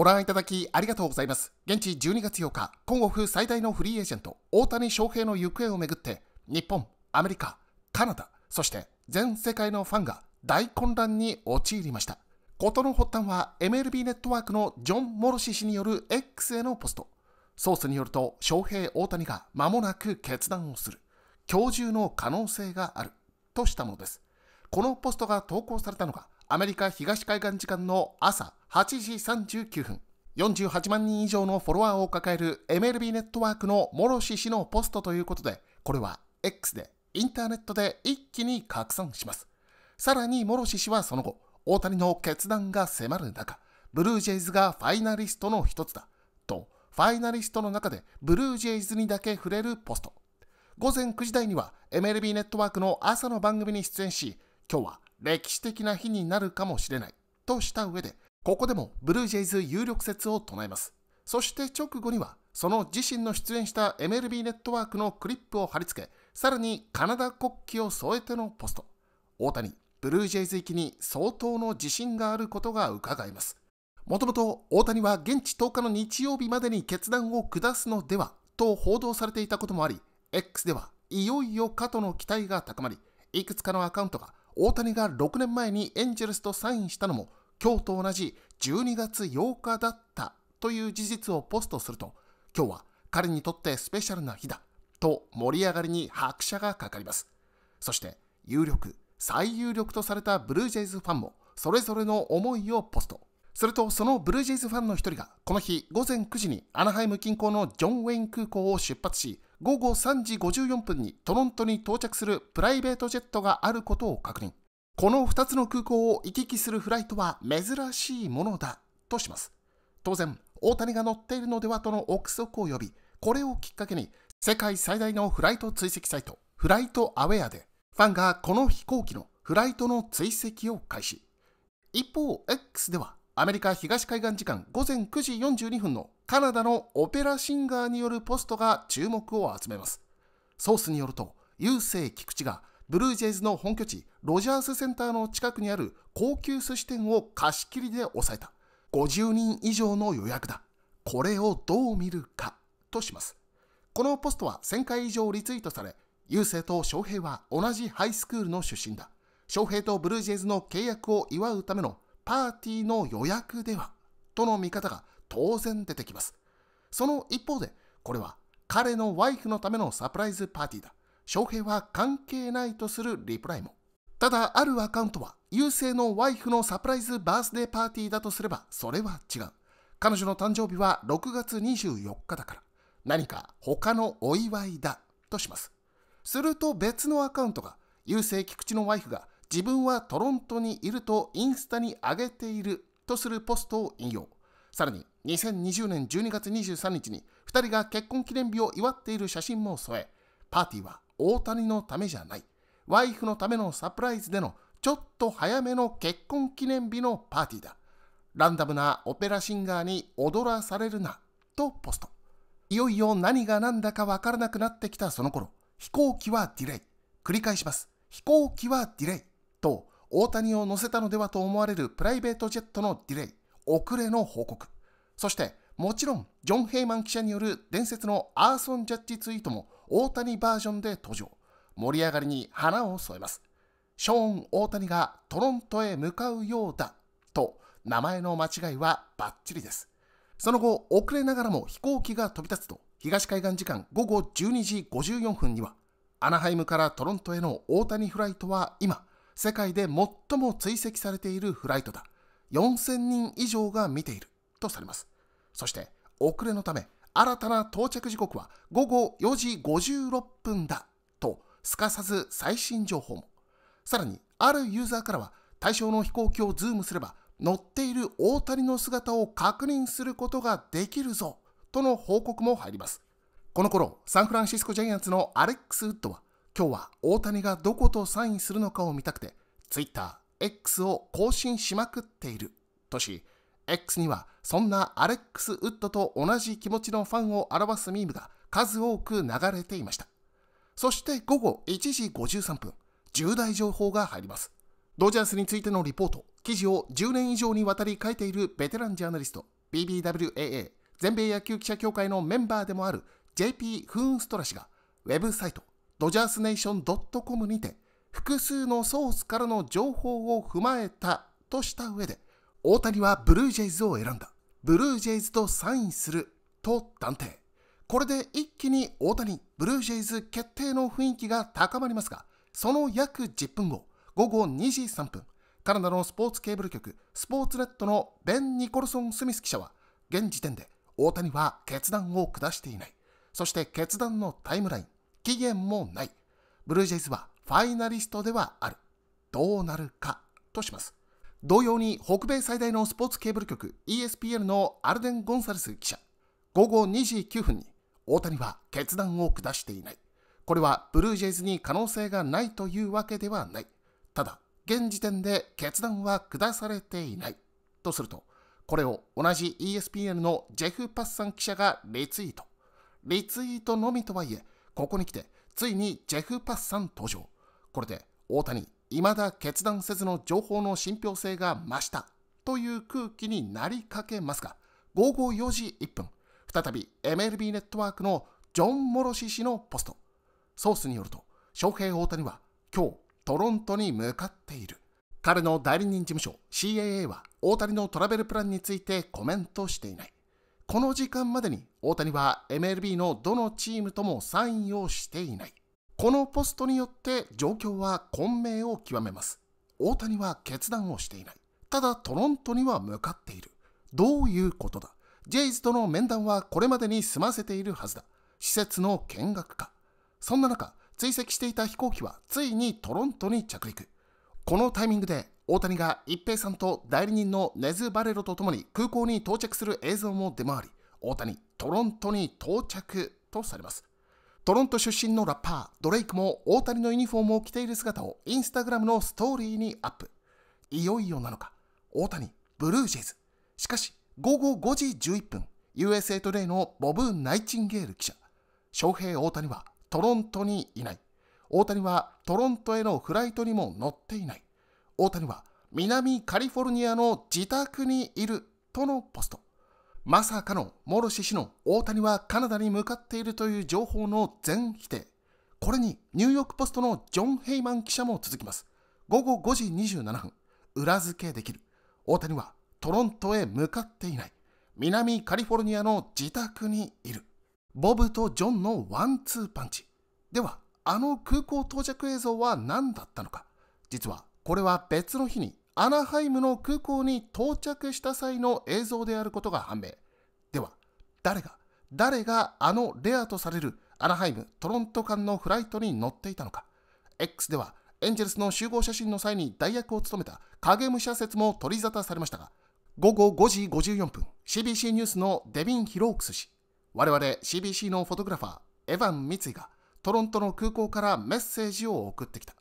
ご覧いただきありがとうございます。現地12月8日、今オフ最大のフリーエージェント、大谷翔平の行方をめぐって、日本、アメリカ、カナダ、そして全世界のファンが大混乱に陥りました。事の発端は MLB ネットワークのジョン・モロシ氏による X へのポスト。ソースによると、翔平大谷が間もなく決断をする。今日中の可能性がある。としたものです。このポストが投稿されたのが、アメリカ東海岸時間の朝8時39分。48万人以上のフォロワーを抱える MLB ネットワークのモロシ氏のポストということで、これは X で、インターネットで一気に拡散します。さらにモロシ氏はその後、大谷の決断が迫る中、ブルージェイズがファイナリストの一つだ。とファイナリストの中でブルージェイズにだけ触れるポスト。午前9時台には MLB ネットワークの朝の番組に出演し、今日は歴史的な日になるかもしれないとした上で、ここでもブルージェイズ有力説を唱えます。そして直後には、その自身の出演した MLB ネットワークのクリップを貼り付け、さらにカナダ国旗を添えてのポスト。大谷、ブルージェイズ行きに相当の自信があることが伺えます。もともと大谷は現地10日の日曜日までに決断を下すのではと報道されていたこともあり、X ではいよいよかとの期待が高まり、いくつかのアカウントが大谷が6年前にエンジェルスとサインしたのも今日と同じ12月8日だったという事実をポストすると、今日は彼にとってスペシャルな日だと盛り上がりに拍車がかかります。そして有力、最有力とされたブルージェイズファンもそれぞれの思いをポスト。するとそのブルージェイズファンの一人がこの日午前9時にアナハイム近郊のジョン・ウェイン空港を出発し午後3時54分にトロントに到着するプライベートジェットがあることを確認。この2つの空港を行き来するフライトは珍しいものだとします。当然大谷が乗っているのではとの憶測を呼びこれをきっかけに世界最大のフライト追跡サイトフライトアウェアでファンがこの飛行機のフライトの追跡を開始。一方 X ではアメリカ東海岸時間午前9時42分のカナダのオペラシンガーによるポストが注目を集めます。ソースによると、郵政菊池がブルージェイズの本拠地ロジャースセンターの近くにある高級寿司店を貸し切りで抑えた。50人以上の予約だ。これをどう見るかとします。このポストは1000回以上リツイートされ、郵政と翔平は同じハイスクールの出身だ。翔平とブルージェイズの契約を祝うためのパーティーの予約ではとの見方が当然出てきます。その一方で、これは彼のワイフのためのサプライズパーティーだ。翔平は関係ないとするリプライも。ただ、あるアカウントは、優勢のワイフのサプライズバースデーパーティーだとすれば、それは違う。彼女の誕生日は6月24日だから、何か他のお祝いだとします。すると別のアカウントが、優勢菊池のワイフが自分はトロントにいるとインスタに上げているとするポストを引用。さらに2020年12月23日に2人が結婚記念日を祝っている写真も添え、パーティーは大谷のためじゃない、ワイフのためのサプライズでのちょっと早めの結婚記念日のパーティーだ。ランダムなオペラシンガーに踊らされるな、とポスト。いよいよ何が何だかわからなくなってきたその頃、飛行機はディレイ。繰り返します。飛行機はディレイ。と大谷を乗せたのではと思われるプライベートジェットのディレイ、遅れの報告。そしてもちろんジョン・ヘイマン記者による伝説のアーソン・ジャッジツイートも大谷バージョンで登場。盛り上がりに花を添えます。ショーン・大谷がトロントへ向かうようだと名前の間違いはバッチリです。その後、遅れながらも飛行機が飛び立つと、東海岸時間午後12時54分には、アナハイムからトロントへの大谷フライトは今、世界で最も追跡されているフライトだ。4000人以上が見ているとされます。そして遅れのため新たな到着時刻は午後4時56分だとすかさず最新情報も。さらにあるユーザーからは対象の飛行機をズームすれば乗っている大谷の姿を確認することができるぞとの報告も入ります。この頃、サンフランシスコジャイアンツのアレックス・ウッドは今日は大谷がどことサインするのかを見たくて、Twitter、X を更新しまくっているとし、X にはそんなアレックス・ウッドと同じ気持ちのファンを表すミームが数多く流れていました。そして午後1時53分、重大情報が入ります。ドジャースについてのリポート、記事を10年以上にわたり書いているベテランジャーナリスト、BBWAA 全米野球記者協会のメンバーでもある JP フーンストラ氏がウェブサイトドジャースネーション .com にて複数のソースからの情報を踏まえたとした上で大谷はブルージェイズを選んだ。ブルージェイズとサインすると断定。これで一気に大谷ブルージェイズ決定の雰囲気が高まりますがその約10分後午後2時3分カナダのスポーツケーブル局スポーツネットのベン・ニコルソン・スミス記者は現時点で大谷は決断を下していない。そして決断のタイムライン期限もない。ブルージェイズはファイナリストではある。どうなるかとします。同様に北米最大のスポーツケーブル局 ESPN のアルデン・ゴンサレス記者。午後2時9分に大谷は決断を下していない。これはブルージェイズに可能性がないというわけではない。ただ現時点で決断は下されていない。とするとこれを同じ ESPN のジェフ・パッサン記者がリツイート。リツイートのみとはいえここに来てついにジェフ・パッサン登場。これで大谷未だ決断せずの情報の信憑性が増したという空気になりかけますが午後4時1分再び MLB ネットワークのジョン・モロシ氏のポスト。ソースによると翔平大谷は今日トロントに向かっている。彼の代理人事務所 CAA は大谷のトラベルプランについてコメントしていない。この時間までに大谷は MLB のどのチームともサインをしていない。このポストによって状況は混迷を極めます。大谷は決断をしていない。ただトロントには向かっている。どういうことだ？ジェイズとの面談はこれまでに済ませているはずだ。施設の見学か。そんな中追跡していた飛行機はついにトロントに着陸。このタイミングで大谷が一平さんと代理人のネズ・バレロとともに空港に到着する映像も出回り大谷トロントに到着とされます。トロント出身のラッパードレイクも大谷のユニフォームを着ている姿をインスタグラムのストーリーにアップ。いよいよなのか。大谷ブルージェイズ。しかし午後5時11分 USA トデイのボブ・ナイチンゲール記者。翔平大谷はトロントにいない。大谷はトロントへのフライトにも乗っていない。大谷は南カリフォルニアの自宅にいるとのポスト。まさかのモロシ氏の大谷はカナダに向かっているという情報の全否定。これにニューヨークポストのジョン・ヘイマン記者も続きます。午後5時27分。裏付けできる。大谷はトロントへ向かっていない。南カリフォルニアの自宅にいる。ボブとジョンのワンツーパンチ。ではあの空港到着映像は何だったのか。実はこれは別の日にアナハイムの空港に到着した際の映像であることが判明。では誰が誰があのレアとされるアナハイムトロント間のフライトに乗っていたのか。X ではエンジェルスの集合写真の際に代役を務めた影武者説も取り沙汰されましたが午後5時54分 CBC ニュースのデビン・ヒロークス氏我々 CBC のフォトグラファーエヴァン・三井がトロントの空港からメッセージを送ってきた。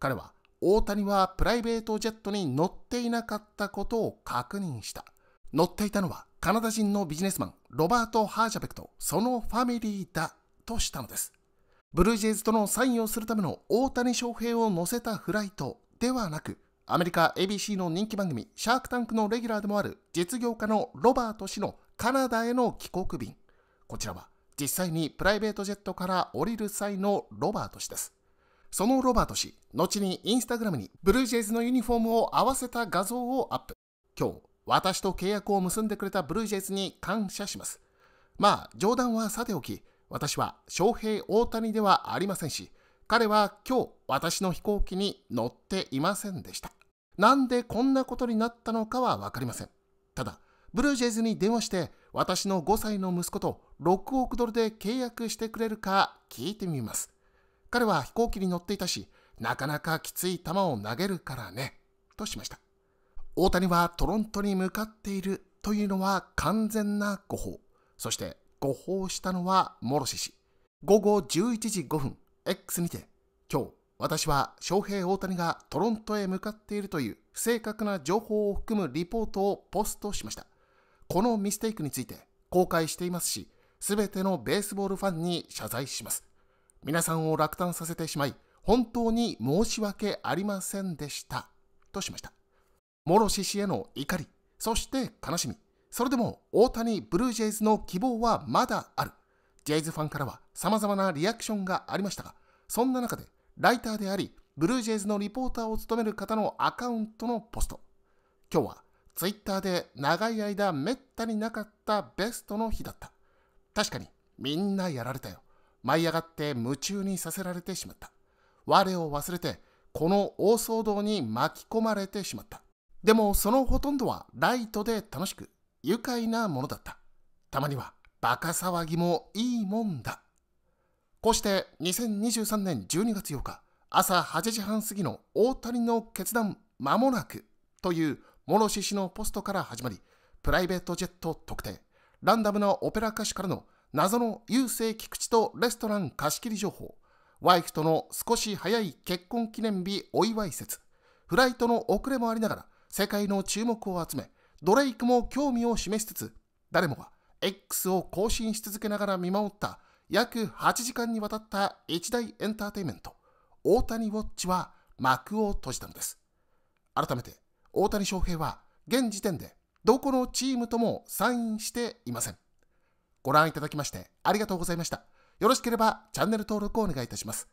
彼は大谷はプライベートジェットに乗っていなかったことを確認した。乗っていたのはカナダ人のビジネスマンロバート・ハージャベクとそのファミリーだとしたのです。ブルージェイズとのサインをするための大谷翔平を乗せたフライトではなくアメリカ ABC の人気番組シャークタンクのレギュラーでもある実業家のロバート氏のカナダへの帰国便。こちらは実際にプライベートジェットから降りる際のロバート氏です。そのロバート氏、後にインスタグラムにブルージェイズのユニフォームを合わせた画像をアップ。今日、私と契約を結んでくれたブルージェイズに感謝します。まあ、冗談はさておき、私は翔平大谷ではありませんし、彼は今日私の飛行機に乗っていませんでした。なんでこんなことになったのかは分かりません。ただ、ブルージェイズに電話して私の5歳の息子と6億ドルで契約してくれるか聞いてみます。彼は飛行機に乗っていたし、なかなかきつい球を投げるからね、としました。大谷はトロントに向かっているというのは完全な誤報。そして誤報したのはモロシ氏。午後11時5分、X にて、今日、私は翔平大谷がトロントへ向かっているという不正確な情報を含むリポートをポストしました。このミステイクについて公開していますし、すべてのベースボールファンに謝罪します。皆さんを落胆させてしまい、本当に申し訳ありませんでした。としました。モロシ氏への怒り、そして悲しみ、それでも大谷ブルージェイズの希望はまだある。ジェイズファンからは様々なリアクションがありましたが、そんな中でライターであり、ブルージェイズのリポーターを務める方のアカウントのポスト。今日はツイッターで長い間めったになかったベストの日だった。確かにみんなやられたよ。舞い上がって夢中にさせられてしまった。我を忘れてこの大騒動に巻き込まれてしまった。でもそのほとんどはライトで楽しく愉快なものだった。たまにはバカ騒ぎもいいもんだ。こうして2023年12月8日朝8時半過ぎの大谷の決断間もなくという諸獅子のポストから始まりプライベートジェット特定ランダムなオペラ歌手からの謎の郵政菊池とレストラン貸し切り情報。ワイフとの少し早い結婚記念日お祝い説。フライトの遅れもありながら世界の注目を集めドレイクも興味を示しつつ誰もが X を更新し続けながら見守った約8時間にわたった一大エンターテインメント。大谷ウォッチは幕を閉じたのです。改めて大谷翔平は現時点でどこのチームともサインしていません。ご覧いただきましてありがとうございました。よろしければチャンネル登録をお願いいたします。